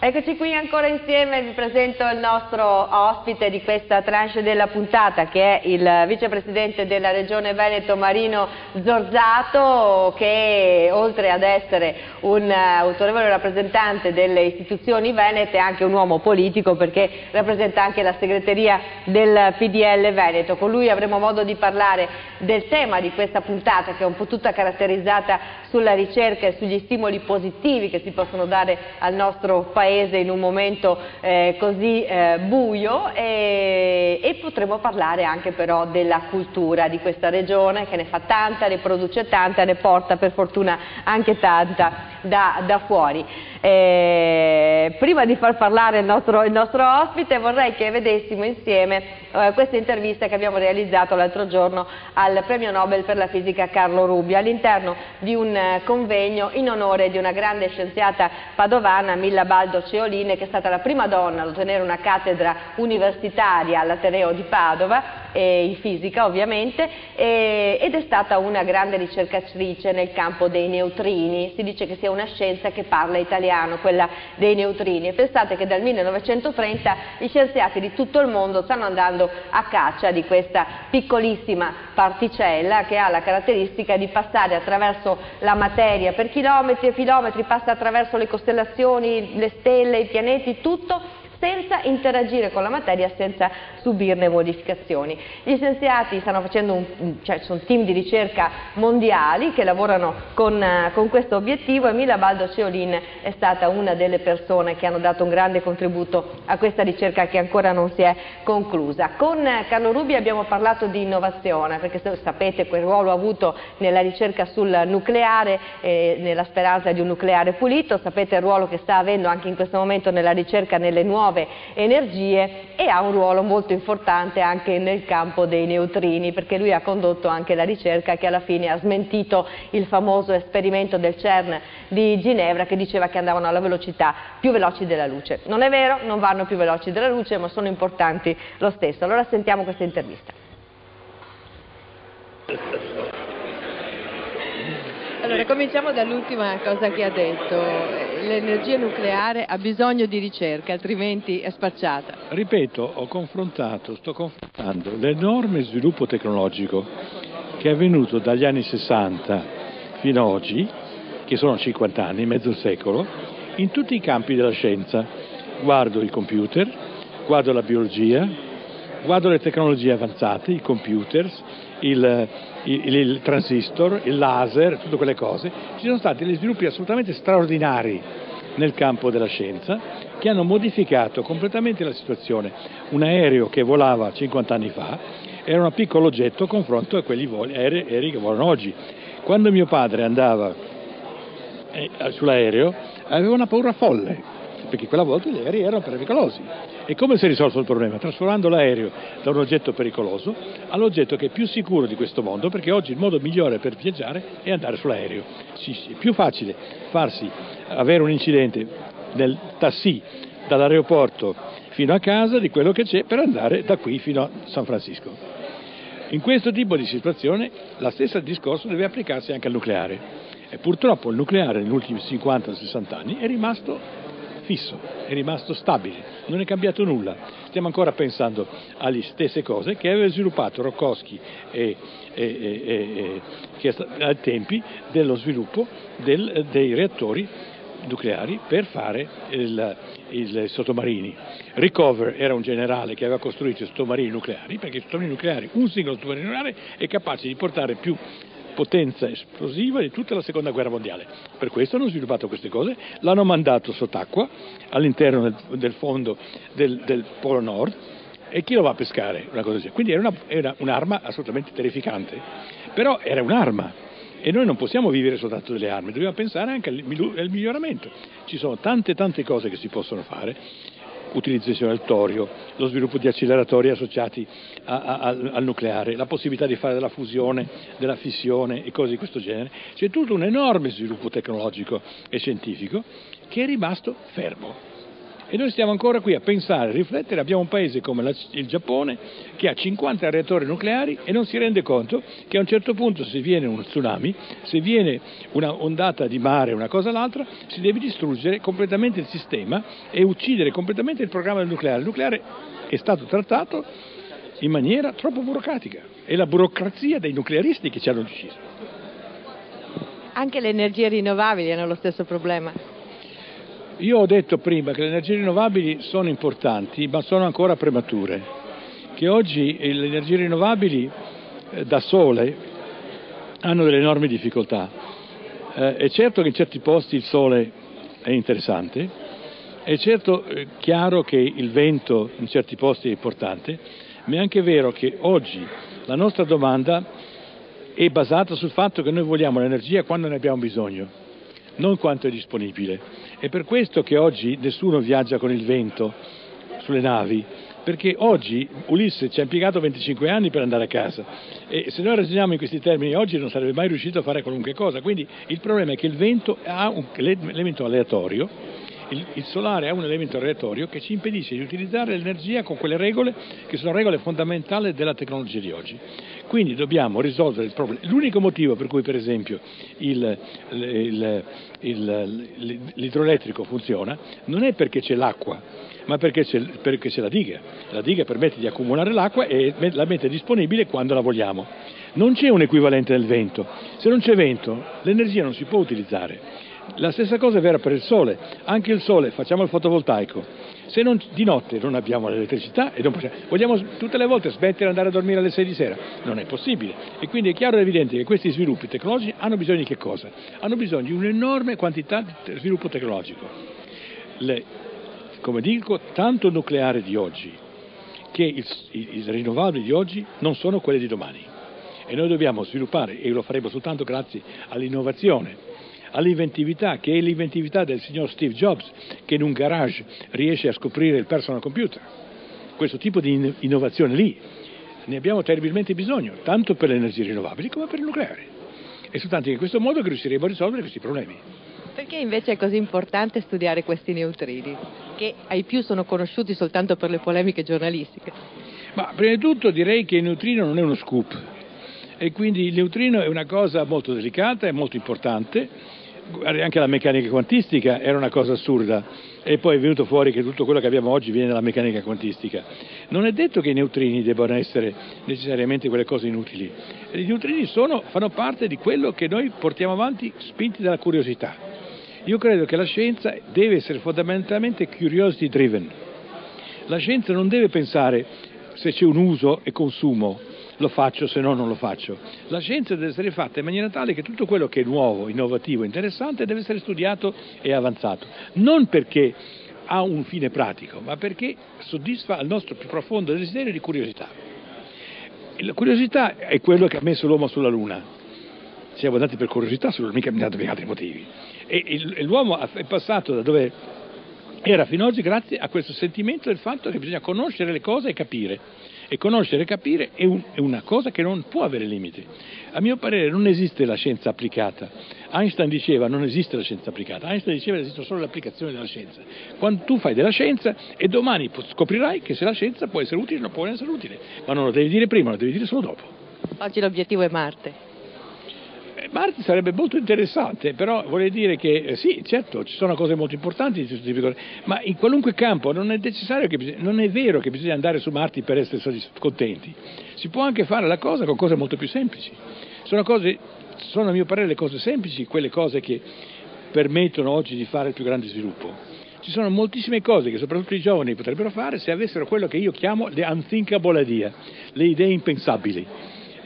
Eccoci qui ancora insieme, vi presento il nostro ospite di questa tranche della puntata che è il vicepresidente della Regione Veneto Marino Zorzato che oltre ad essere un autorevole rappresentante delle istituzioni venete è anche un uomo politico perché rappresenta anche la segreteria del PDL Veneto. Con lui avremo modo di parlare del tema di questa puntata che è un po' tutta caratterizzata sulla ricerca e sugli stimoli positivi che si possono dare al nostro Paese paese in un momento eh, così eh, buio e, e, potremo parlare anche però della cultura di questa regione che ne fa tanta, ne produce tanta, ne porta per fortuna anche tanta da, da fuori. Eh, prima di far parlare il nostro, il nostro, ospite vorrei che vedessimo insieme eh, questa intervista che abbiamo realizzato l'altro giorno al premio Nobel per la fisica Carlo Rubbia all'interno di un eh, convegno in onore di una grande scienziata padovana Milla Baldo Ceoline che è stata la prima donna ad ottenere una cattedra universitaria all'Ateneo di Padova eh, in fisica ovviamente ed è stata una grande ricercatrice nel campo dei neutrini, si dice che sia una scienza che parla italiano, quella dei neutrini. E pensate che dal 1930 gli scienziati di tutto il mondo stanno andando a caccia di questa piccolissima particella che ha la caratteristica di passare attraverso la materia per chilometri e chilometri, passa attraverso le costellazioni, le stelle, i pianeti, tutto senza interagire con la materia, senza subirne modificazioni. Gli scienziati stanno facendo un, cioè sono team di ricerca mondiali che lavorano con, uh, con questo obiettivo e Mila Baldo Ceolin è stata una delle persone che hanno dato un grande contributo a questa ricerca che ancora non si è conclusa. Con uh, Carlo Rubi abbiamo parlato di innovazione perché sapete quel ruolo avuto nella ricerca sul nucleare e nella speranza di un nucleare pulito, sapete il ruolo che sta avendo anche in questo momento nella ricerca nelle nuove nuove energie e ha un ruolo molto importante anche nel campo dei neutrini perché lui ha condotto anche la ricerca che alla fine ha smentito il famoso esperimento del CERN di Ginevra che diceva che andavano alla velocità più veloci della luce. Non è vero, non vanno più veloci della luce ma sono importanti lo stesso. Allora sentiamo questa intervista. Allora, cominciamo dall'ultima cosa che ha detto. L'energia nucleare ha bisogno di ricerca, altrimenti è spacciata. Ripeto, ho confrontato, sto confrontando l'enorme sviluppo tecnologico che è avvenuto dagli anni 60 fino ad oggi, che sono 50 anni, mezzo secolo, in tutti i campi della scienza. Guardo i computer, guardo la biologia, guardo le tecnologie avanzate, i computers, il, il, il transistor, il laser, tutte quelle cose, ci sono stati degli sviluppi assolutamente straordinari nel campo della scienza che hanno modificato completamente la situazione. Un aereo che volava 50 anni fa era un piccolo oggetto a confronto a quegli aerei, che volano oggi. Quando mio padre andava eh, sull'aereo aveva una paura folle perché quella volta gli aerei erano pericolosi. E come si è risolto il problema? Trasformando l'aereo da un oggetto pericoloso all'oggetto che è più sicuro di questo mondo, perché oggi il modo migliore per viaggiare è andare sull'aereo. È più facile farsi avere un incidente nel taxi dall'aeroporto fino a casa di quello che c'è per andare da qui fino a San Francisco. In questo tipo di situazione lo stesso discorso deve applicarsi anche al nucleare. E purtroppo il nucleare negli ultimi 50-60 anni è rimasto fisso, è rimasto stabile, non è cambiato nulla. Stiamo ancora pensando alle stesse cose che aveva sviluppato Rokowski e, e, e, ai tempi dello sviluppo del, dei reattori nucleari per fare i sottomarini. Recover era un generale che aveva costruito sottomarini nucleari perché i sottomarini nucleari, un singolo sottomarino nucleare è capace di portare più potenza esplosiva di tutta la seconda guerra mondiale. Per questo hanno sviluppato queste cose, l'hanno mandato sott'acqua all'interno del, del fondo del, del, Polo Nord e chi lo va a pescare? Quindi era, una, era un'arma assolutamente terrificante, però era un'arma e noi non possiamo vivere soltanto delle armi, dobbiamo pensare anche al miglioramento. Ci sono tante tante cose che si possono fare utilizzazione del torio, lo sviluppo di acceleratori associati a, a, al nucleare, la possibilità di fare della fusione, della fissione e cose di questo genere. C'è tutto un enorme sviluppo tecnologico e scientifico che è rimasto fermo. E noi stiamo ancora qui a pensare, a riflettere, abbiamo un paese come la, il Giappone che ha 50 reattori nucleari e non si rende conto che a un certo punto se viene un tsunami, se viene una ondata di mare, una cosa o l'altra, si deve distruggere completamente il sistema e uccidere completamente il programma del nucleare. Il nucleare è stato trattato in maniera troppo burocratica, è la burocrazia dei nuclearisti che ci hanno deciso. Anche le energie rinnovabili hanno lo stesso problema. Io ho detto prima che le energie rinnovabili sono importanti, ma sono ancora premature, che oggi le energie rinnovabili eh, da sole hanno delle enormi difficoltà. Eh, è certo che in certi posti il sole è interessante, è certo eh, chiaro che il vento in certi posti è importante, ma è anche vero che oggi la nostra domanda è basata sul fatto che noi vogliamo l'energia quando ne abbiamo bisogno, non quanto è disponibile. È per questo che oggi nessuno viaggia con il vento sulle navi, perché oggi Ulisse ci ha impiegato 25 anni per andare a casa e se noi ragioniamo in questi termini oggi non sarebbe mai riuscito a fare qualunque cosa, quindi il problema è che il vento ha un elemento aleatorio, il, il solare ha un elemento aleatorio che ci impedisce di utilizzare l'energia con quelle regole che sono regole fondamentali della tecnologia di oggi. Quindi dobbiamo risolvere il problema. L'unico motivo per cui per esempio il, il, l'idroelettrico funziona non è perché c'è l'acqua, ma perché c'è, perché c'è la diga. La diga permette di accumulare l'acqua e la mette disponibile quando la vogliamo. Non c'è un equivalente del vento. Se non c'è vento, l'energia non si può utilizzare. La stessa cosa è vera per il sole. Anche il sole, facciamo il fotovoltaico se non, di notte non abbiamo l'elettricità e non possiamo, vogliamo tutte le volte smettere di andare a dormire alle 6 di sera? Non è possibile. E quindi è chiaro e evidente che questi sviluppi tecnologici hanno bisogno di che cosa? Hanno bisogno di un'enorme quantità di sviluppo tecnologico. Le, come dico, tanto il nucleare di oggi che i rinnovabili di oggi non sono quelli di domani. E noi dobbiamo sviluppare, e lo faremo soltanto grazie all'innovazione, all'inventività, che è l'inventività del signor Steve Jobs, che in un garage riesce a scoprire il personal computer. Questo tipo di innovazione lì ne abbiamo terribilmente bisogno, tanto per le energie rinnovabili come per il nucleare. È soltanto in questo modo che riusciremo a risolvere questi problemi. Perché invece è così importante studiare questi neutrini, che ai più sono conosciuti soltanto per le polemiche giornalistiche? Ma prima di tutto direi che il neutrino non è uno scoop e quindi il neutrino è una cosa molto delicata e molto importante anche la meccanica quantistica era una cosa assurda e poi è venuto fuori che tutto quello che abbiamo oggi viene dalla meccanica quantistica. Non è detto che i neutrini debbano essere necessariamente quelle cose inutili. I neutrini sono, fanno parte di quello che noi portiamo avanti spinti dalla curiosità. Io credo che la scienza deve essere fondamentalmente curiosity driven. La scienza non deve pensare se c'è un uso e consumo, lo faccio, se no non lo faccio. La scienza deve essere fatta in maniera tale che tutto quello che è nuovo, innovativo, interessante deve essere studiato e avanzato, non perché ha un fine pratico, ma perché soddisfa il nostro più profondo desiderio di curiosità. La curiosità è quello che ha messo l'uomo sulla Luna. Siamo andati per curiosità sulla mica andati per altri motivi. E l'uomo è passato da dove era fino ad oggi grazie a questo sentimento del fatto che bisogna conoscere le cose e capire. E conoscere e capire è, un, è, una cosa che non può avere limiti. A mio parere non esiste la scienza applicata. Einstein diceva non esiste la scienza applicata, Einstein diceva esiste solo l'applicazione della scienza. Quando tu fai della scienza e domani scoprirai che se la scienza può essere utile o non può essere utile, ma non lo devi dire prima, lo devi dire solo dopo. Oggi l'obiettivo è Marte. Marte sarebbe molto interessante, però vorrei dire che eh, sì, certo, ci sono cose molto importanti ma in qualunque campo non è, bisogna, non è vero che bisogna andare su Marte per essere contenti. Si può anche fare la cosa con cose molto più semplici. Sono, cose, sono a mio parere le cose semplici, quelle cose che permettono oggi di fare il più grande sviluppo. Ci sono moltissime cose che soprattutto i giovani potrebbero fare se avessero quello che io chiamo le unthinkable idea, le idee impensabili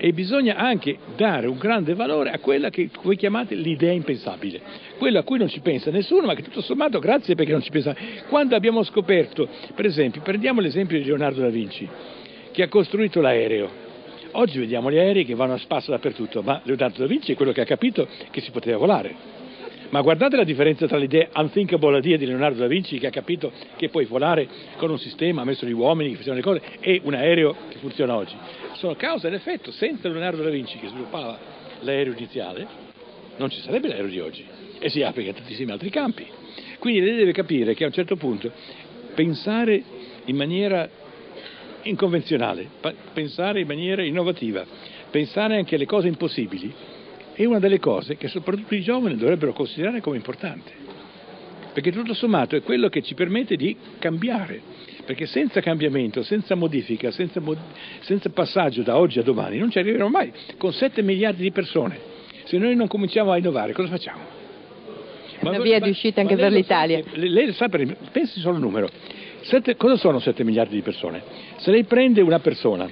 e bisogna anche dare un grande valore a quella che voi chiamate l'idea impensabile, quella a cui non ci pensa nessuno, ma che tutto sommato grazie perché non ci pensa. Quando abbiamo scoperto, per esempio, prendiamo l'esempio di Leonardo da Vinci, che ha costruito l'aereo. Oggi vediamo gli aerei che vanno a spasso dappertutto, ma Leonardo da Vinci è quello che ha capito che si poteva volare. Ma guardate la differenza tra l'idea unthinkable idea di Leonardo da Vinci che ha capito che puoi volare con un sistema, ha messo gli uomini che facevano le cose, e un aereo che funziona oggi sono causa ed effetto. Senza Leonardo da Vinci che sviluppava l'aereo iniziale, non ci sarebbe l'aereo di oggi e si applica in tantissimi altri campi. Quindi lei deve capire che a un certo punto pensare in maniera inconvenzionale, pensare in maniera innovativa, pensare anche alle cose impossibili, è una delle cose che soprattutto i giovani dovrebbero considerare come importante, perché tutto sommato è quello che ci permette di cambiare, perché senza cambiamento, senza modifica, senza, mod- senza passaggio da oggi a domani non ci arriveremo mai, con 7 miliardi di persone. Se noi non cominciamo a innovare, cosa facciamo? È una via di uscita anche per l'Italia. Sa, lei sa, per, pensi solo al numero. Sette, cosa sono 7 miliardi di persone? Se lei prende una persona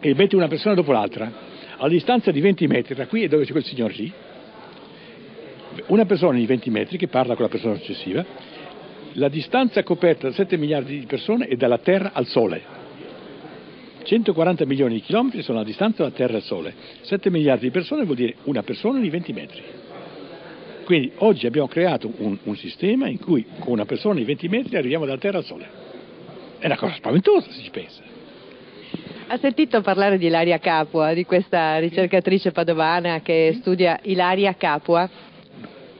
e mette una persona dopo l'altra, a distanza di 20 metri, da qui e dove c'è quel signor lì, una persona di 20 metri che parla con la persona successiva, la distanza coperta da 7 miliardi di persone è dalla Terra al Sole. 140 milioni di chilometri sono la distanza dalla Terra al Sole. 7 miliardi di persone vuol dire una persona di 20 metri. Quindi oggi abbiamo creato un, un, sistema in cui con una persona di 20 metri arriviamo dalla Terra al Sole. È una cosa spaventosa se ci pensa. Ha sentito parlare di Ilaria Capua, di questa ricercatrice padovana che studia Ilaria Capua?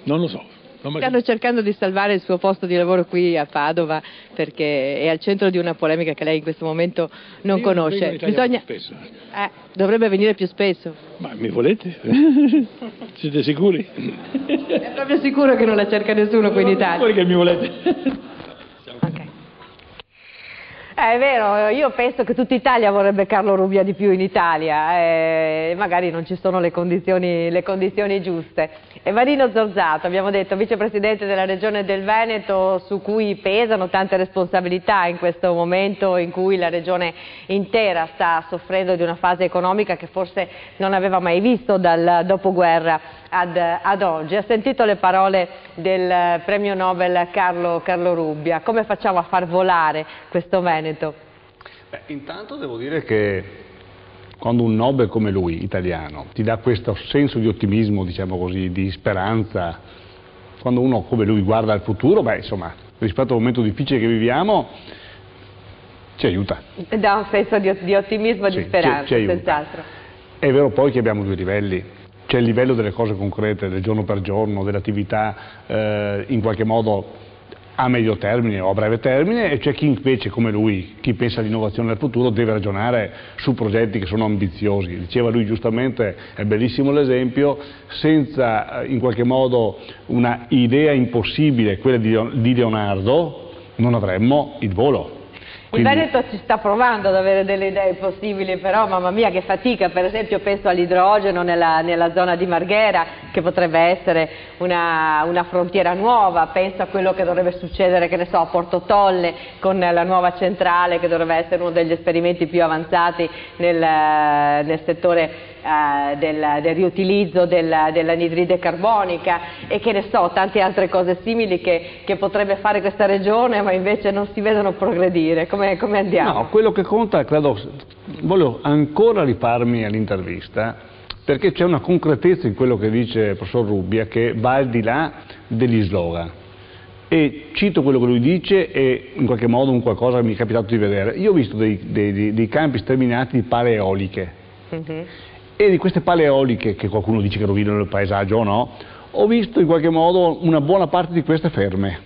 Non lo so. Stanno cercando di salvare il suo posto di lavoro qui a Padova perché è al centro di una polemica che lei in questo momento non Io conosce. Bisogna... Eh, dovrebbe venire più spesso. Ma mi volete? Siete sicuri? È proprio sicuro che non la cerca nessuno qui in Italia. Sicuri che mi volete? Eh, è vero, io penso che tutta Italia vorrebbe Carlo Rubia di più in Italia, eh, magari non ci sono le condizioni, le condizioni giuste. E Marino Zorzato, abbiamo detto, vicepresidente della Regione del Veneto, su cui pesano tante responsabilità in questo momento in cui la Regione intera sta soffrendo di una fase economica che forse non aveva mai visto dal dopoguerra ad, ad oggi. Ha sentito le parole del premio Nobel Carlo, Carlo Rubbia, come facciamo a far volare questo Veneto? Beh, intanto devo dire che quando un Nobel come lui, italiano, ti dà questo senso di ottimismo, diciamo così, di speranza, quando uno come lui guarda al futuro, beh, insomma, rispetto al momento difficile che viviamo, ci aiuta. Dà un senso di, di ottimismo e sì, di speranza, senz'altro. È vero poi che abbiamo due livelli, c'è il livello delle cose concrete, del giorno per giorno, dell'attività eh, in qualche modo a medio termine o a breve termine e c'è chi invece come lui, chi pensa all'innovazione del futuro, deve ragionare su progetti che sono ambiziosi. Diceva lui giustamente, è bellissimo l'esempio, senza eh, in qualche modo una idea impossibile, quella di Leonardo, non avremmo il volo. Quindi... Il Veneto ci sta provando ad avere delle idee possibili, però mamma mia che fatica, per esempio penso all'idrogeno nella, nella, zona di Marghera che potrebbe essere una, una, frontiera nuova, penso a quello che dovrebbe succedere che ne so, a Porto Tolle con la nuova centrale che dovrebbe essere uno degli esperimenti più avanzati nel, nel settore eh, del, del, riutilizzo dell'anidride carbonica. E che ne so, tante altre cose simili che, che, potrebbe fare questa regione ma invece non si vedono progredire. Come, come andiamo? No, quello che conta, credo, voglio ancora rifarmi all'intervista perché c'è una concretezza in quello che dice il professor Rubbia che va al di là degli slogan e cito quello che lui dice e in qualche modo un qualcosa che mi è capitato di vedere. Io ho visto dei, dei, dei campi sterminati di pale eoliche. -huh e di queste pale eoliche, che qualcuno dice che rovinano il paesaggio o no, ho visto in qualche modo una buona parte di queste ferme.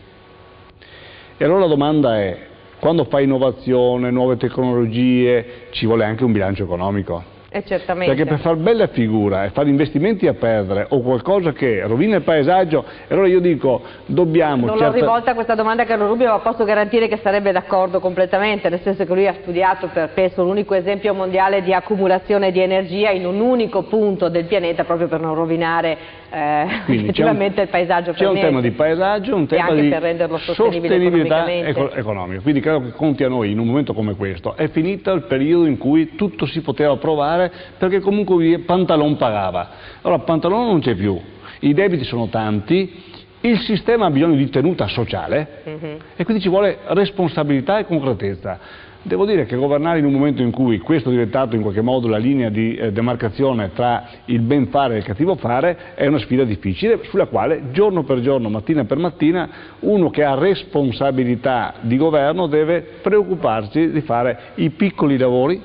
E allora la domanda è, quando fai innovazione, nuove tecnologie, ci vuole anche un bilancio economico. Eh, certamente. Perché per far bella figura e fare investimenti a perdere o qualcosa che rovina il paesaggio, allora io dico dobbiamo... Non certa... l'ho rivolta questa domanda a Carlo Rubio, ma posso garantire che sarebbe d'accordo completamente, nel senso che lui ha studiato per penso l'unico esempio mondiale di accumulazione di energia in un unico punto del pianeta proprio per non rovinare eh, effettivamente il paesaggio. C'è un tema di paesaggio, un tema di sostenibilità economica. Quindi credo che conti a noi in un momento come questo. È finito il periodo in cui tutto si poteva provare perché comunque Pantalon pagava. Allora Pantalon non c'è più, i debiti sono tanti, il sistema ha bisogno di tenuta sociale mhm. -huh. e quindi ci vuole responsabilità e concretezza. Devo dire che governare in un momento in cui questo è diventato in qualche modo la linea di eh, demarcazione tra il ben fare e il cattivo fare è una sfida difficile sulla quale giorno per giorno, mattina per mattina, uno che ha responsabilità di governo deve preoccuparsi di fare i piccoli lavori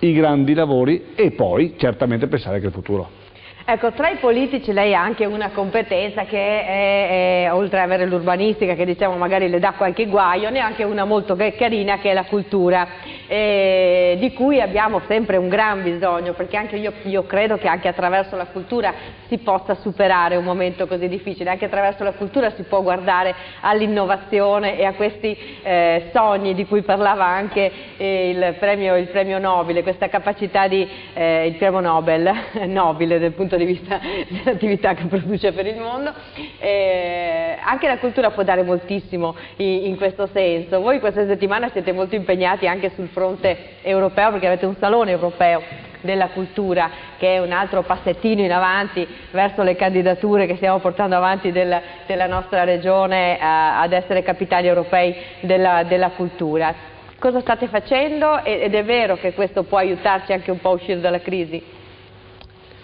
i grandi lavori e poi certamente pensare anche al futuro. Ecco, tra i politici lei ha anche una competenza che è, è oltre ad avere l'urbanistica, che diciamo magari le dà qualche guaio, ne ha anche una molto carina che è la cultura, eh, di cui abbiamo sempre un gran bisogno, perché anche io, io, credo che anche attraverso la cultura si possa superare un momento così difficile, anche attraverso la cultura si può guardare all'innovazione e a questi eh, sogni di cui parlava anche eh, il, premio, il, premio, Nobile, questa capacità di, eh, il premio Nobel, nobile dal punto di vista dell'attività che produce per il mondo, eh, anche la cultura può dare moltissimo in, in, questo senso. Voi questa settimana siete molto impegnati anche sul fronte europeo perché avete un salone europeo della cultura che è un altro passettino in avanti verso le candidature che stiamo portando avanti del, della nostra regione eh, ad essere capitali europei della, della cultura. Cosa state facendo ed è vero che questo può aiutarci anche un po' a uscire dalla crisi?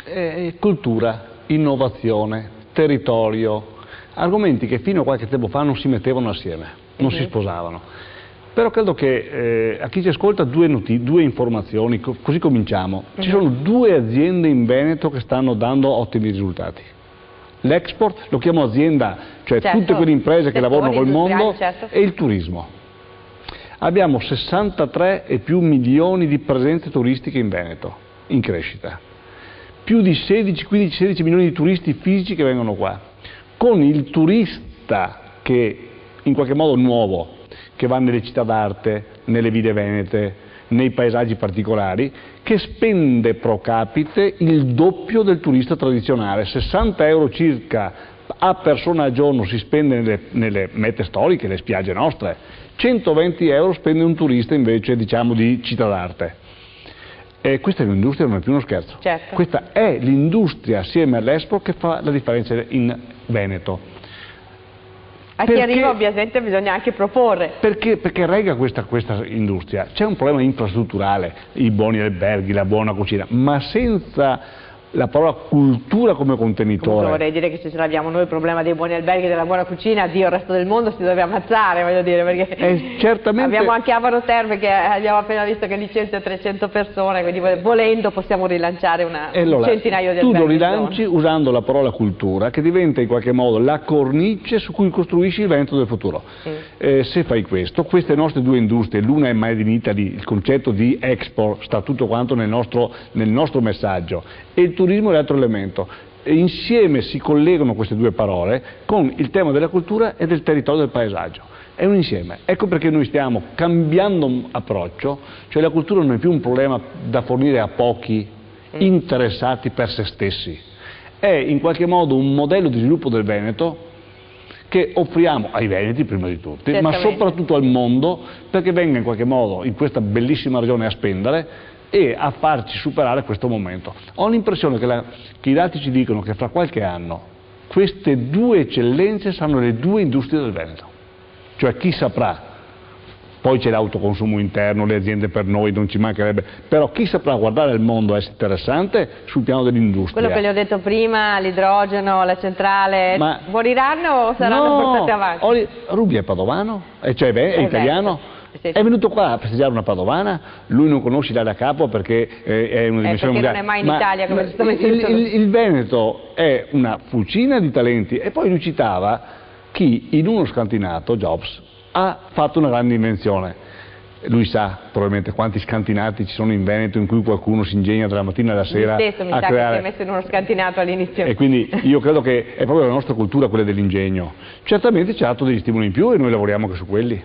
Eh, cultura, innovazione, territorio, argomenti che fino a qualche tempo fa non si mettevano assieme, non uh -huh. si mhm. sposavano. Però credo che eh, a chi ci ascolta due, due informazioni, co così cominciamo. Uh -huh. Ci mhm. sono due aziende in Veneto che stanno dando ottimi risultati. L'export, lo chiamo azienda, cioè certo. tutte quelle imprese che lavorano col mondo, certo. e il turismo. Abbiamo 63 e più milioni di presenze turistiche in Veneto, in crescita. Più di 16, 15, 16 milioni di turisti fisici che vengono qua. Con il turista che in qualche modo nuovo, che va nelle città d'arte, nelle vie venete, nei paesaggi particolari, che spende pro capite il doppio del turista tradizionale, 60 euro circa a persona al giorno si spende nelle, nelle mete storiche, le spiagge nostre, 120 euro spende un turista invece diciamo di città d'arte. E questa è un'industria, non è più uno scherzo. Certo. Questa è l'industria assieme all'Expo che fa la differenza in Veneto. A chi arriva ovviamente bisogna anche proporre. Perché, perché rega questa, questa industria? C'è un problema infrastrutturale, i buoni alberghi, la buona cucina, ma senza la parola cultura come contenitore. Comunque vorrei dire che se ce l'abbiamo noi il problema dei buoni alberghi e della buona cucina, Dio, il resto del mondo si deve ammazzare, voglio dire, perché eh, certamente... abbiamo anche Avaro Terme che abbiamo appena visto che licenzia 300 persone, quindi volendo possiamo rilanciare una, allora, un centinaio di alberghi. Tu lo rilanci usando la parola cultura, che diventa in qualche modo la cornice su cui costruisci il vento del futuro. Mm. Eh, se fai questo, queste nostre due industrie, l'una è Made in Italy, il concetto di export sta tutto quanto nel nostro, nel nostro messaggio, e il turismo è l'altro elemento. E insieme si collegano queste due parole con il tema della cultura e del territorio del paesaggio. È un insieme. Ecco perché noi stiamo cambiando approccio, cioè la cultura non è più un problema da fornire a pochi interessati per se stessi. È in qualche modo un modello di sviluppo del Veneto che offriamo ai Veneti prima di tutti, ma soprattutto al mondo perché venga in qualche modo in questa bellissima regione a spendere e a farci superare questo momento. Ho l'impressione che, che i dati ci dicono che fra qualche anno queste due eccellenze saranno le due industrie del Veneto. Cioè chi saprà poi c'è l'autoconsumo interno, le aziende per noi, non ci mancherebbe, però chi saprà guardare il mondo essere interessante sul piano dell'industria. Quello che le ho detto prima, l'idrogeno, la centrale, Ma... moriranno o saranno no, portate avanti? Rubi è padovano, eh, cioè beh, è eh italiano. Beh. È venuto qua a festeggiare una padovana, lui non conosce l'area capo perché eh, è una dimensione eh, mondiale. non è mai in Italia, come giustamente il, il, il Veneto è una fucina di talenti e poi lui citava chi in uno scantinato, Jobs, ha fatto una grande invenzione. Lui sa probabilmente quanti scantinati ci sono in Veneto in cui qualcuno si ingegna dalla mattina alla sera Lui stesso mi a sa creare... che si è messo in uno scantinato all'inizio. E quindi io credo che è proprio la nostra cultura quella dell'ingegno. Certamente ci ha dato degli stimoli in più e noi lavoriamo anche su quelli.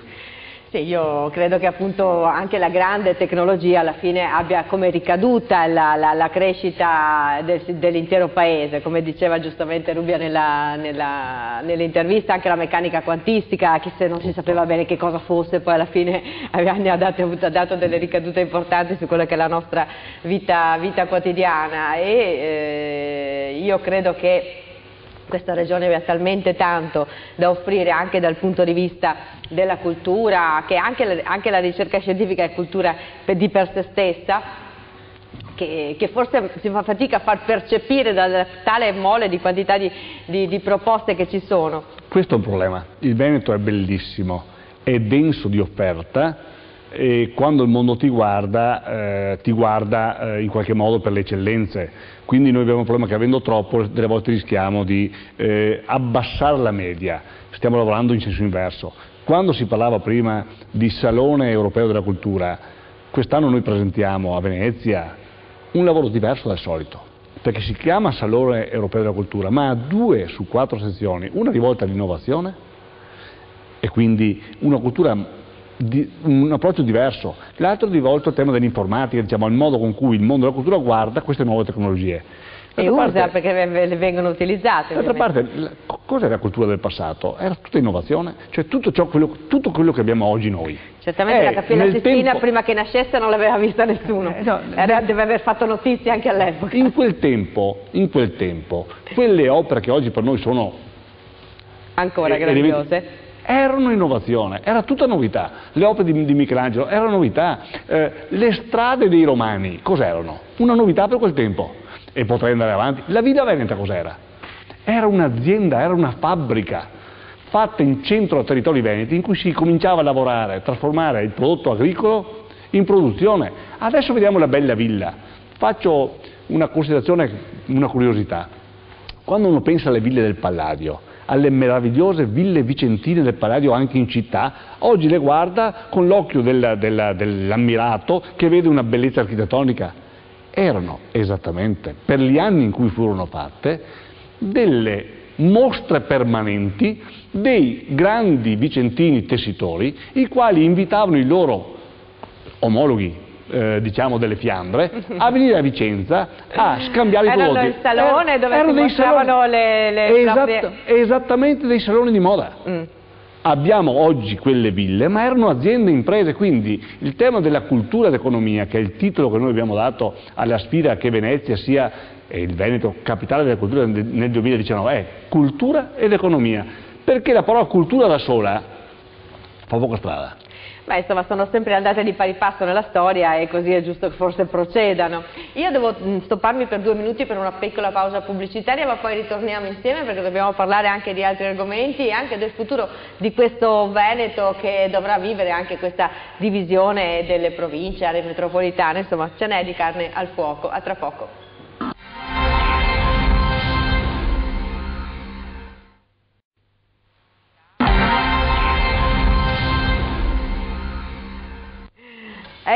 Sì, io credo che appunto anche la grande tecnologia alla fine abbia come ricaduta la, la, la crescita del, dell'intero paese, come diceva giustamente Rubia nell'intervista, nell anche la meccanica quantistica, che se non si sapeva bene che cosa fosse, poi alla fine ha dato, ha dato delle ricadute importanti su quella che è la nostra vita, vita quotidiana. E eh, io credo che questa regione aveva talmente tanto da offrire anche dal punto di vista della cultura, che anche, anche la ricerca scientifica è cultura di per sé stessa, che, che, forse si fa fatica a far percepire da tale mole di quantità di, di, di proposte che ci sono. Questo è un problema. Il Veneto è bellissimo, è denso di offerta, e quando il mondo ti guarda, eh, ti guarda eh, in qualche modo per le eccellenze. Quindi noi abbiamo un problema che avendo troppo delle volte rischiamo di eh, abbassare la media, stiamo lavorando in senso inverso. Quando si parlava prima di Salone Europeo della Cultura, quest'anno noi presentiamo a Venezia un lavoro diverso dal solito, perché si chiama Salone Europeo della Cultura, ma ha due su quattro sezioni, una rivolta all'innovazione e quindi una cultura di, un approccio diverso, l'altro rivolto al tema dell'informatica, diciamo, al modo con cui il mondo della cultura guarda queste nuove tecnologie. E usa parte, perché vengono utilizzate. D'altra parte, cos'era la cultura del passato? Era tutta innovazione, cioè tutto, ciò, quello, tutto quello che abbiamo oggi noi. Certamente la Cappella Sistina tempo... prima che nascesse non l'aveva vista nessuno, eh, no, Era, deve aver fatto notizie anche all'epoca. In quel tempo, in quel tempo, quelle opere che oggi per noi sono ancora eh, grandiose erano innovazione, era tutta novità. Le opere di, di Michelangelo erano novità. Eh, le strade dei romani cos'erano? Una novità per quel tempo. E potrei andare avanti. La Villa Veneta cos'era? Era un'azienda, era una fabbrica fatta in centro a territori veneti in cui si cominciava a lavorare, a trasformare il prodotto agricolo in produzione. Adesso vediamo la bella villa. Faccio una considerazione, una curiosità. Quando uno pensa alle ville del Palladio, alle meravigliose ville vicentine del Palladio anche in città, oggi le guarda con l'occhio dell'ammirato che vede una bellezza architettonica. Erano esattamente, per gli anni in cui furono fatte, delle mostre permanenti dei grandi vicentini tessitori, i quali invitavano i loro omologhi eh, diciamo delle fiandre, a venire a Vicenza a scambiare erano i prodotti. Erano il salone er, dove erano si mostravano le, le esatt proprie... Esattamente dei saloni di moda. Mm. Abbiamo oggi quelle ville, ma erano aziende e imprese, quindi il tema della cultura ed economia, che è il titolo che noi abbiamo dato alla sfida che Venezia sia il Veneto capitale della cultura nel 2019, è cultura ed economia, perché la parola cultura da sola fa poca strada. Beh, insomma, sono sempre andate di pari passo nella storia e così è giusto che forse procedano. Io devo mm, stopparmi per due minuti per una piccola pausa pubblicitaria, ma poi ritorniamo insieme perché dobbiamo parlare anche di altri argomenti e anche del futuro di questo Veneto che dovrà vivere anche questa divisione delle province, aree metropolitane, insomma, ce n'è di carne al fuoco. A tra poco.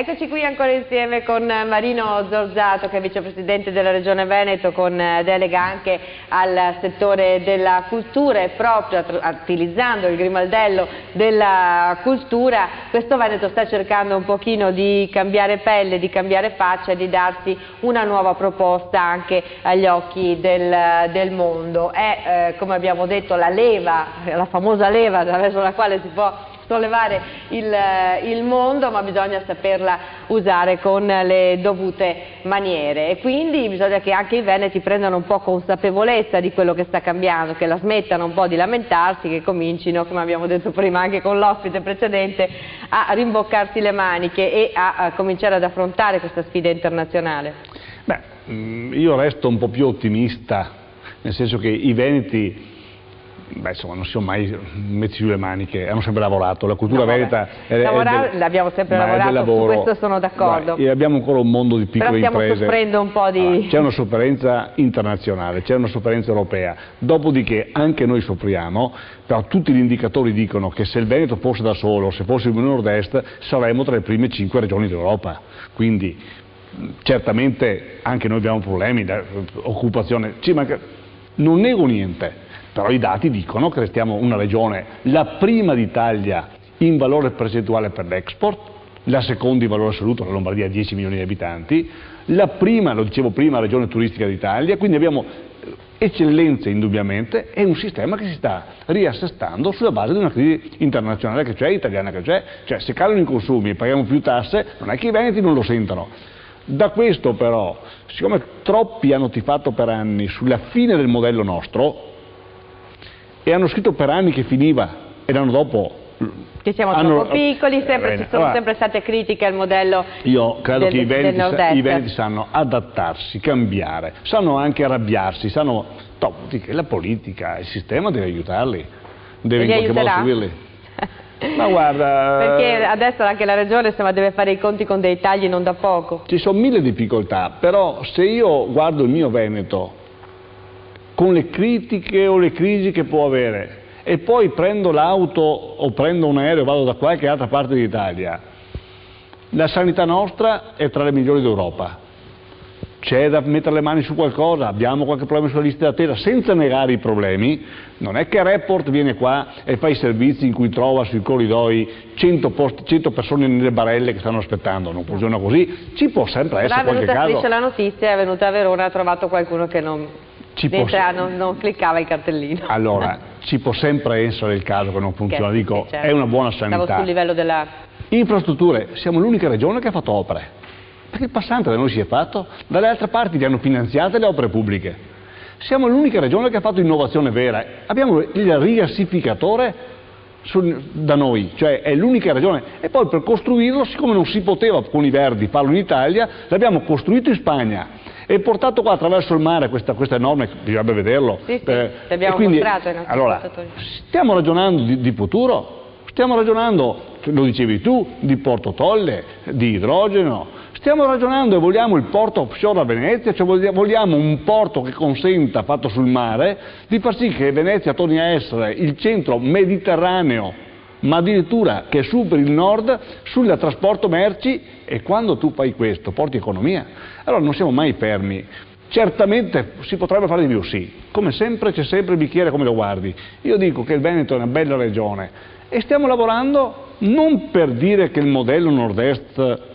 Eccoci qui ancora insieme con Marino Zorzato che è vicepresidente della Regione Veneto con eh, delega anche al settore della cultura e proprio utilizzando il grimaldello della cultura questo Veneto sta cercando un pochino di cambiare pelle, di cambiare faccia di darsi una nuova proposta anche agli occhi del, del mondo. È eh, come abbiamo detto la leva, la famosa leva attraverso la quale si può sollevare il, il, mondo ma bisogna saperla usare con le dovute maniere e quindi bisogna che anche i veneti prendano un po' consapevolezza di quello che sta cambiando, che la smettano un po' di lamentarsi, che comincino, come abbiamo detto prima anche con l'ospite precedente, a rimboccarsi le maniche e a, a cominciare ad affrontare questa sfida internazionale. Beh, mm, io resto un po' più ottimista, nel senso che i veneti beh, insomma, non si sono mai messi sulle maniche, hanno sempre lavorato, la cultura no, veneta è, Lavorare, l'abbiamo sempre lavorato, su questo sono d'accordo. E abbiamo ancora un mondo di piccole Però stiamo imprese. soffrendo un po' di... Ah, c'è una sofferenza internazionale, c'è una sofferenza europea, dopodiché anche noi soffriamo, però tutti gli indicatori dicono che se il Veneto fosse da solo, se fosse il nord-est, saremmo tra le prime cinque regioni d'Europa, quindi certamente anche noi abbiamo problemi, occupazione, ci manca... non nego niente, però i dati dicono che restiamo una regione, la prima d'Italia in valore percentuale per l'export, la seconda in valore assoluto, la Lombardia ha 10 milioni di abitanti, la prima, lo dicevo prima, regione turistica d'Italia, quindi abbiamo eccellenze indubbiamente e un sistema che si sta riassestando sulla base di una crisi internazionale che c'è, italiana che c'è, cioè se calano i consumi e paghiamo più tasse non è che i veneti non lo sentono. Da questo però, siccome troppi hanno tifato per anni sulla fine del modello nostro, e hanno scritto per anni che finiva e l'anno dopo che siamo hanno, troppo piccoli, sempre, ci sono allora, sempre state critiche al modello Io credo del, che i veneti, i veneti, sanno adattarsi, cambiare, sanno anche arrabbiarsi, sanno no, la politica, il sistema deve aiutarli, deve in qualche modo seguirli. Ma guarda... Perché adesso anche la Regione insomma, deve fare i conti con dei tagli non da poco. Ci sono mille difficoltà, però se io guardo il mio Veneto con le critiche o le crisi che può avere. E poi prendo l'auto o prendo un aereo e vado da qualche altra parte d'Italia, la sanità nostra è tra le migliori d'Europa. C'è da mettere le mani su qualcosa, abbiamo qualche problema sulla lista d'attesa, senza negare i problemi, non è che Report viene qua e fa i servizi in cui trova sui corridoi 100, posti, 100 persone nelle barelle che stanno aspettando, non funziona così, ci può sempre essere qualche caso. è venuta la notizia, è venuta a Verona, ha trovato qualcuno che non, ci può... non, non cliccava il cartellino. Allora, ci può sempre essere il caso che non funziona, che, dico, certo. è una buona sanità. Stavo sul livello della... Infrastrutture, siamo l'unica regione che ha fatto opere perché il passante da noi si è fatto, dalle altre parti vi hanno finanziate le opere pubbliche. Siamo l'unica regione che ha fatto innovazione vera, abbiamo il rigassificatore sul, da noi, cioè è l'unica regione, e poi per costruirlo, siccome non si poteva con i verdi farlo in Italia, l'abbiamo costruito in Spagna e portato qua attraverso il mare, questa, questa enorme, bisognerebbe vederlo. Sì, sì, eh, l'abbiamo quindi, mostrato Allora, stiamo ragionando di, di futuro, stiamo ragionando, lo dicevi tu, di Porto Tolle, di idrogeno, Stiamo ragionando e vogliamo il porto offshore a Venezia, cioè vogliamo un porto che consenta, fatto sul mare, di far sì che Venezia torni a essere il centro mediterraneo, ma addirittura che superi il nord sul trasporto merci e quando tu fai questo porti economia. Allora non siamo mai fermi. Certamente si potrebbe fare di più, sì. Come sempre c'è sempre il bicchiere come lo guardi. Io dico che il Veneto è una bella regione e stiamo lavorando non per dire che il modello nord-est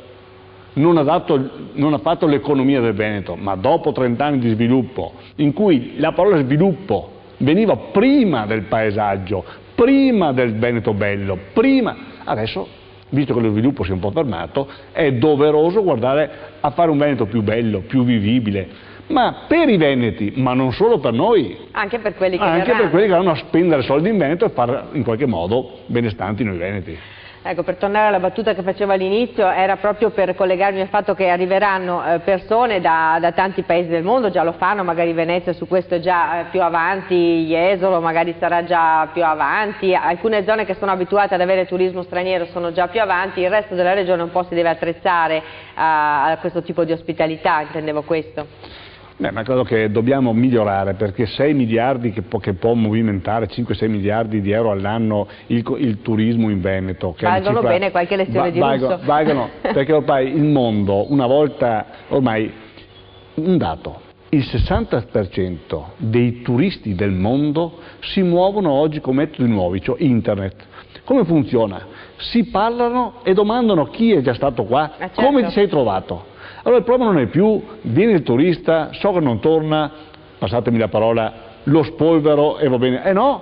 non ha, dato, non ha fatto l'economia del Veneto, ma dopo 30 anni di sviluppo, in cui la parola sviluppo veniva prima del paesaggio, prima del Veneto bello, prima... Adesso, visto che lo sviluppo si è un po' fermato, è doveroso guardare a fare un Veneto più bello, più vivibile, ma per i veneti, ma non solo per noi. Anche per quelli che, anche per quelli che vanno a spendere soldi in Veneto e fare in qualche modo benestanti noi veneti. Ecco, per tornare alla battuta che facevo all'inizio, era proprio per collegarmi al fatto che arriveranno eh, persone da, da, tanti paesi del mondo, già lo fanno, magari Venezia su questo è già eh, più avanti, Jesolo magari sarà già più avanti, alcune zone che sono abituate ad avere turismo straniero sono già più avanti, il resto della regione un po' si deve attrezzare a, a questo tipo di ospitalità, intendevo questo. Beh, ma credo che dobbiamo migliorare perché 6 miliardi che può, che può movimentare, 5-6 miliardi di euro all'anno il, il, turismo in Veneto. Che valgono cifra, bene qualche lezione va, di valgono, russo. Valgono, perché ormai il mondo, una volta, ormai, un dato, il 60% dei turisti del mondo si muovono oggi con metodi nuovi, cioè internet. Come funziona? Si parlano e domandano chi è già stato qua, ah, certo. come ti sei trovato. Allora il problema non è più, viene il turista, so che non torna, passatemi la parola, lo spolvero e va bene. Eh no,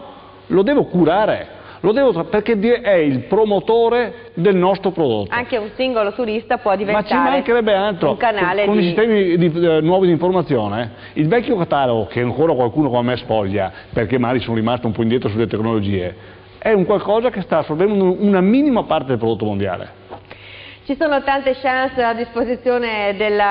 lo devo curare, lo devo perché è il promotore del nostro prodotto. Anche un singolo turista può diventare Ma ci mancherebbe altro. un canale con, con di... i sistemi di, eh, nuovi di informazione. Il vecchio catalogo, che ancora qualcuno come me spoglia, perché magari sono rimasto un po' indietro sulle tecnologie, è un qualcosa che sta assorbendo una minima parte del prodotto mondiale. Ci sono tante chance a disposizione del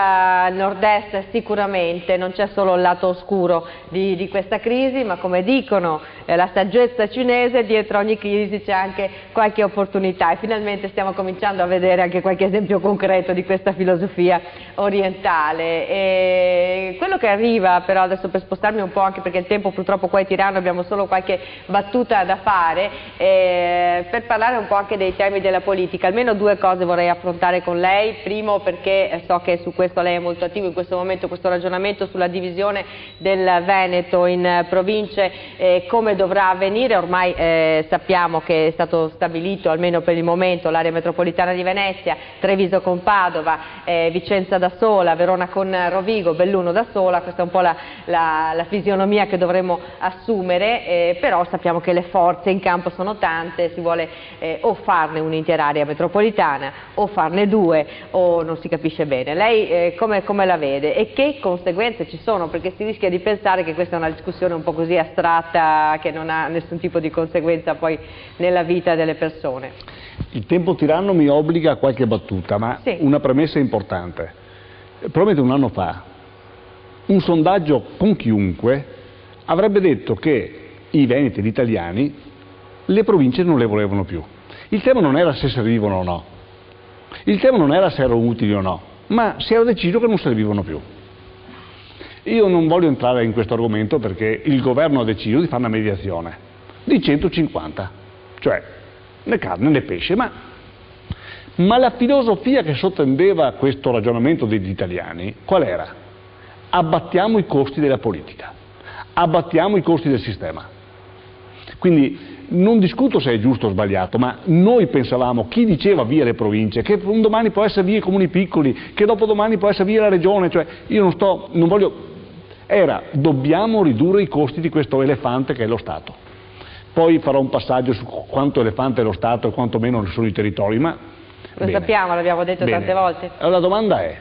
nord-est sicuramente, non c'è solo il lato oscuro di, di, questa crisi, ma come dicono eh, la saggezza cinese, dietro ogni crisi c'è anche qualche opportunità. E finalmente stiamo cominciando a vedere anche qualche esempio concreto di questa filosofia orientale. E quello che arriva però, adesso per spostarmi un po' anche perché il tempo purtroppo qua è tiranno, abbiamo solo qualche battuta da fare, eh, per parlare un po' anche dei temi della politica, almeno due cose vorrei affrontare affrontare con lei, primo perché so che su questo lei è molto attivo in questo momento, questo ragionamento sulla divisione del Veneto in province, eh, come dovrà avvenire, ormai eh, sappiamo che è stato stabilito almeno per il momento l'area metropolitana di Venezia, Treviso con Padova, eh, Vicenza da sola, Verona con Rovigo, Belluno da sola, questa è un po' la, la, la fisionomia che dovremmo assumere, eh, però sappiamo che le forze in campo sono tante, si vuole eh, o farne un'intera area metropolitana o farne due o non si capisce bene. Lei eh, come, come, la vede e che conseguenze ci sono? Perché si rischia di pensare che questa è una discussione un po' così astratta che non ha nessun tipo di conseguenza poi nella vita delle persone. Il tempo tiranno mi obbliga a qualche battuta, ma sì. una premessa importante. Probabilmente un anno fa un sondaggio con chiunque avrebbe detto che i veneti, gli italiani, le province non le volevano più. Il tema non era se servivano o no, il tema non era se erano utili o no, ma si era deciso che non servivano più. Io non voglio entrare in questo argomento perché il governo ha deciso di fare una mediazione di 150, cioè né carne né pesce, ma, ma la filosofia che sottendeva questo ragionamento degli italiani qual era? Abbattiamo i costi della politica, abbattiamo i costi del sistema. Quindi non discuto se è giusto o sbagliato, ma noi pensavamo, chi diceva via le province, che un domani può essere via i comuni piccoli, che dopodomani può essere via la regione, cioè io non sto, non voglio, era dobbiamo ridurre i costi di questo elefante che è lo Stato. Poi farò un passaggio su quanto elefante è lo Stato e quanto meno sono i territori, ma... Lo bene, sappiamo, l'abbiamo detto bene. tante volte. Allora la domanda è,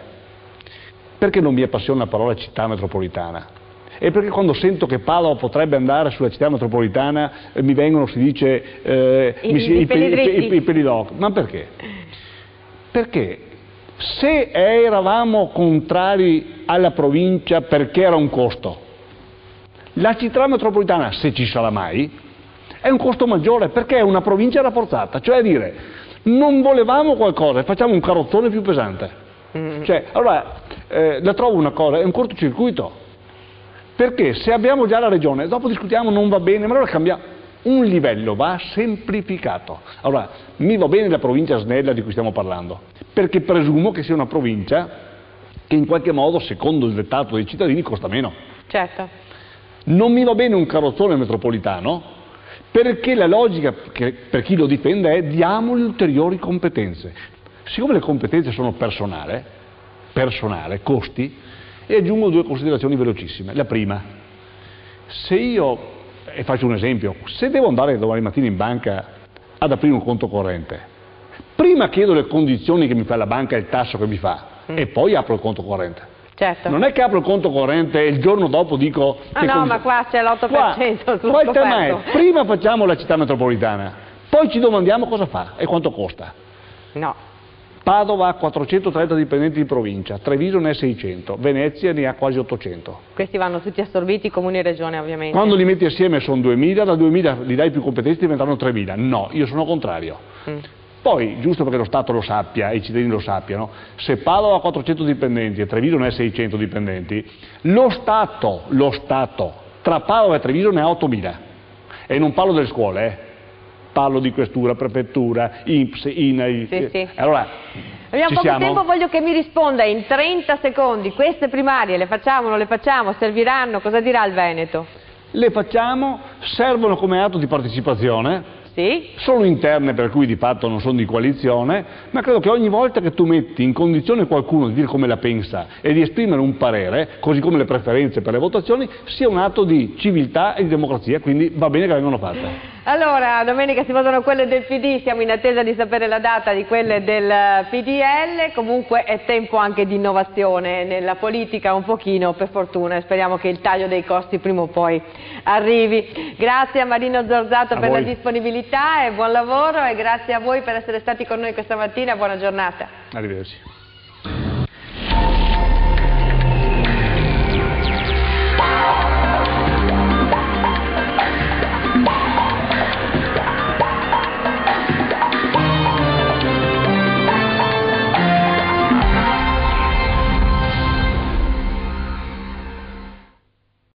perché non mi appassiona la parola città metropolitana? E perché quando sento che Padova potrebbe andare sulla città metropolitana eh, mi vengono, si dice, eh, I, mi si, i, i, i, i, peli d'occhio. Ma perché? Perché se eravamo contrari alla provincia perché era un costo, la città metropolitana, se ci sarà mai, è un costo maggiore perché è una provincia rafforzata, cioè a dire non volevamo qualcosa e facciamo un carrozzone più pesante. Mm. Cioè, allora, eh, la trovo una cosa, è un cortocircuito. Perché se abbiamo già la regione, dopo discutiamo non va bene, ma allora cambiamo. Un livello va semplificato. Allora, mi va bene la provincia snella di cui stiamo parlando, perché presumo che sia una provincia che in qualche modo, secondo il dettato dei cittadini, costa meno. Certo. Non mi va bene un carrozzone metropolitano, perché la logica che, per chi lo difende è diamogli ulteriori competenze. Siccome le competenze sono personale, personale, costi, e aggiungo due considerazioni velocissime. La prima, se io, e faccio un esempio, se devo andare domani mattina in banca ad aprire un conto corrente, prima chiedo le condizioni che mi fa la banca e il tasso che mi fa, mm. e poi apro il conto corrente. Certo. Non è che apro il conto corrente e il giorno dopo dico... Ah no, ma qua c'è l'8% qua, qua il tema è, prima facciamo la città metropolitana, poi ci domandiamo cosa fa e quanto costa. No. Padova ha 430 dipendenti di provincia, Treviso ne ha 600, Venezia ne ha quasi 800. Questi vanno tutti assorbiti, comuni e regione ovviamente. Quando li metti assieme sono 2000, da 2000 li dai più competenti diventeranno 3000. No, io sono contrario. Mm. Poi, giusto perché lo Stato lo sappia e i cittadini lo sappiano, se Padova ha 400 dipendenti e Treviso ne ha 600 dipendenti, lo Stato, lo Stato, tra Padova e Treviso ne ha 8000. E non parlo delle scuole, eh parlo di questura, prefettura, INPS, INAI. Sì, sì. Allora, Abbiamo poco siamo? tempo, voglio che mi risponda in 30 secondi, queste primarie le facciamo, non le facciamo, serviranno, cosa dirà il Veneto? Le facciamo, servono come atto di partecipazione, sì. sono interne per cui di fatto non sono di coalizione, ma credo che ogni volta che tu metti in condizione qualcuno di dire come la pensa e di esprimere un parere, così come le preferenze per le votazioni, sia un atto di civiltà e di democrazia, quindi va bene che vengano fatte. Allora, domenica si votano quelle del PD, siamo in attesa di sapere la data di quelle del PDL, comunque è tempo anche di innovazione nella politica un pochino, per fortuna, e speriamo che il taglio dei costi prima o poi arrivi. Grazie a Marino Zorzato a per voi. la disponibilità e buon lavoro e grazie a voi per essere stati con noi questa mattina, buona giornata. Arrivederci.